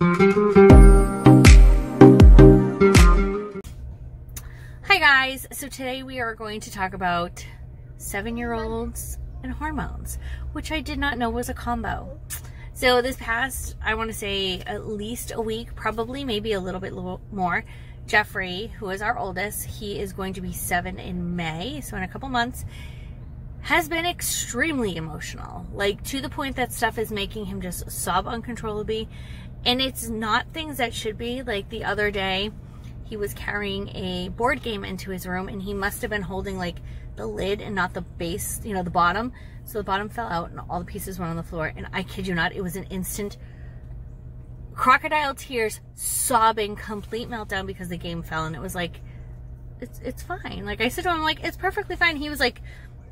Hi guys, so today we are going to talk about seven-year-olds and hormones, which I did not know was a combo. So this past, I want to say at least a week, probably maybe a little bit more, Jeffrey, who is our oldest, he is going to be seven in May, so in a couple months, has been extremely emotional. Like to the point that stuff is making him just sob uncontrollably. And it's not things that should be. Like the other day, he was carrying a board game into his room and he must have been holding like the lid and not the base, you know, the bottom. So the bottom fell out and all the pieces went on the floor. And I kid you not, it was an instant crocodile tears, sobbing, complete meltdown because the game fell. And it was like, it's, it's fine. Like I said to him, I'm like, it's perfectly fine. He was like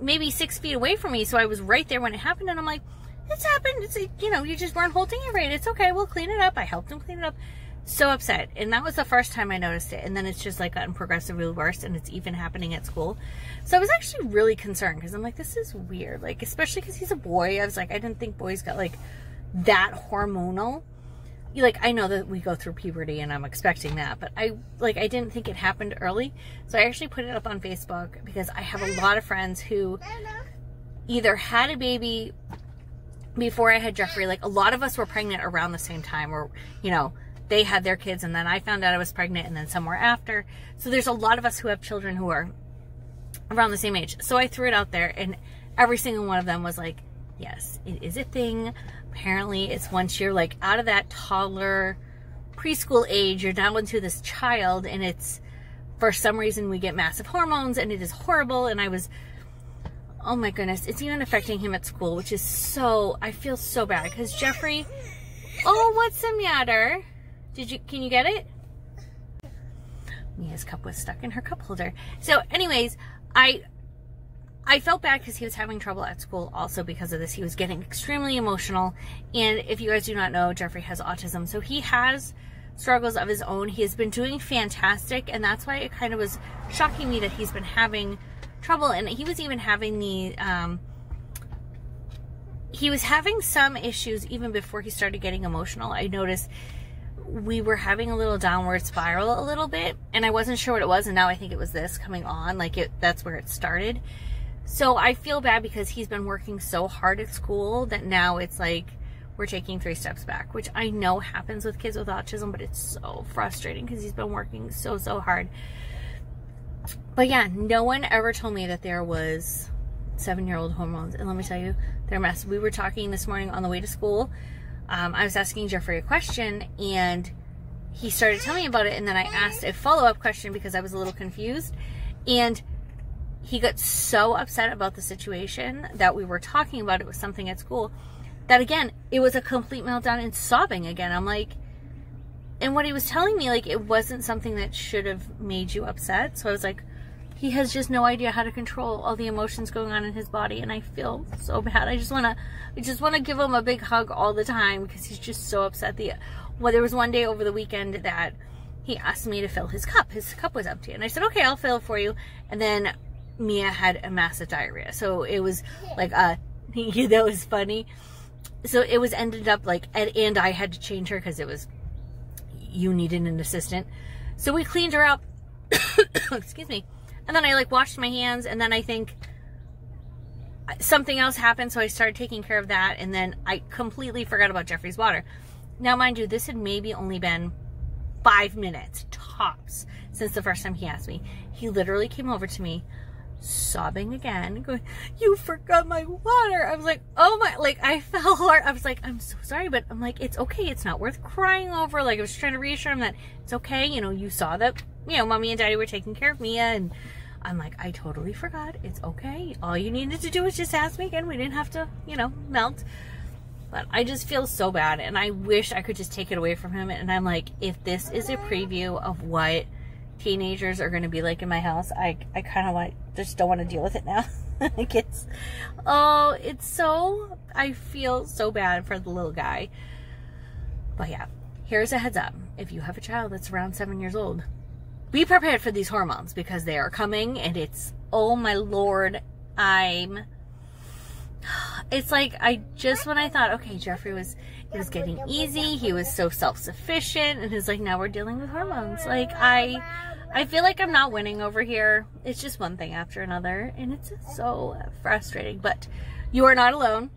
maybe six feet away from me. So I was right there when it happened. And I'm like, it's happened. It's, you know, you just weren't holding it right. It's okay. We'll clean it up. I helped him clean it up so upset. And that was the first time I noticed it. And then it's just like gotten progressively worse and it's even happening at school. So I was actually really concerned because I'm like, this is weird. Like, especially because he's a boy. I was like, I didn't think boys got like that hormonal. Like, I know that we go through puberty and I'm expecting that, but I, like, I didn't think it happened early. So I actually put it up on Facebook because I have a lot of friends who either had a baby before I had Jeffrey. Like, a lot of us were pregnant around the same time or, you know, they had their kids and then I found out I was pregnant and then somewhere after. So there's a lot of us who have children who are around the same age. So I threw it out there and every single one of them was like, yes, it is a thing. Apparently it's once you're like out of that toddler preschool age, you're now into this child and it's for some reason we get massive hormones and it is horrible. And I was, oh my goodness, it's even affecting him at school, which is so, I feel so bad because Jeffrey, oh, what's the matter? Did you, can you get it? Mia's cup was stuck in her cup holder. So anyways, I, I felt bad because he was having trouble at school also because of this. He was getting extremely emotional. And if you guys do not know, Jeffrey has autism. So he has struggles of his own. He has been doing fantastic. And that's why it kind of was shocking me that he's been having trouble. And he was even having the, um, he was having some issues even before he started getting emotional. I noticed we were having a little downward spiral a little bit and I wasn't sure what it was and now I think it was this coming on like it that's where it started so I feel bad because he's been working so hard at school that now it's like we're taking three steps back which I know happens with kids with autism but it's so frustrating because he's been working so so hard but yeah no one ever told me that there was seven year old hormones and let me tell you they're mess we were talking this morning on the way to school um, I was asking Jeffrey a question and he started telling me about it. And then I asked a follow up question because I was a little confused. And he got so upset about the situation that we were talking about. It was something at school that, again, it was a complete meltdown and sobbing again. I'm like, and what he was telling me, like, it wasn't something that should have made you upset. So I was like, he has just no idea how to control all the emotions going on in his body and I feel so bad. I just want to I just want to give him a big hug all the time because he's just so upset. The well there was one day over the weekend that he asked me to fill his cup. His cup was empty and I said, "Okay, I'll fill it for you." And then Mia had a massive diarrhea. So it was like uh that was funny. So it was ended up like and, and I had to change her cuz it was you needed an assistant. So we cleaned her up. Excuse me and then I like washed my hands and then I think something else happened. So I started taking care of that. And then I completely forgot about Jeffrey's water. Now, mind you, this had maybe only been five minutes tops since the first time he asked me. He literally came over to me sobbing again, going, you forgot my water. I was like, oh my, like I fell hard. I was like, I'm so sorry, but I'm like, it's okay. It's not worth crying over. Like I was trying to reassure him that it's okay. You know, you saw that, you know, mommy and daddy were taking care of Mia and I'm like, I totally forgot. It's okay. All you needed to do was just ask me again. We didn't have to, you know, melt. But I just feel so bad. And I wish I could just take it away from him. And I'm like, if this is a preview of what teenagers are going to be like in my house, I, I kind of like, just don't want to deal with it now. like it's, oh, it's so, I feel so bad for the little guy. But yeah, here's a heads up. If you have a child that's around seven years old, be prepared for these hormones because they are coming and it's, oh my lord, I'm, it's like I just when I thought, okay, Jeffrey was he was getting easy, he was so self-sufficient, and it's like now we're dealing with hormones. Like I I feel like I'm not winning over here. It's just one thing after another, and it's so frustrating. But you are not alone.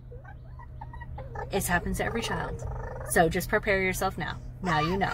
It happens to every child. So just prepare yourself now. Now you know.